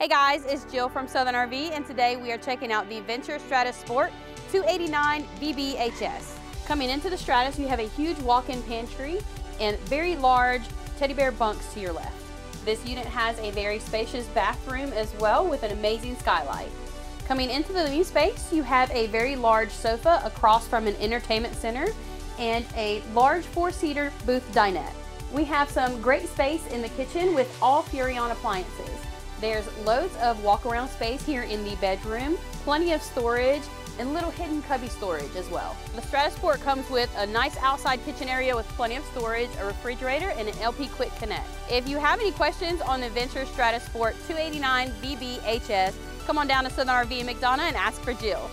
Hey guys, it's Jill from Southern RV and today we are checking out the Venture Stratus Sport 289 VBHS. Coming into the Stratus, you have a huge walk-in pantry and very large teddy bear bunks to your left. This unit has a very spacious bathroom as well with an amazing skylight. Coming into the living space, you have a very large sofa across from an entertainment center and a large four-seater booth dinette. We have some great space in the kitchen with all Furrion appliances. There's loads of walk around space here in the bedroom, plenty of storage, and little hidden cubby storage as well. The Stratus Sport comes with a nice outside kitchen area with plenty of storage, a refrigerator, and an LP Quick Connect. If you have any questions on the Venture Stratus Sport 289 VBHS, come on down to Southern RV in McDonough and ask for Jill.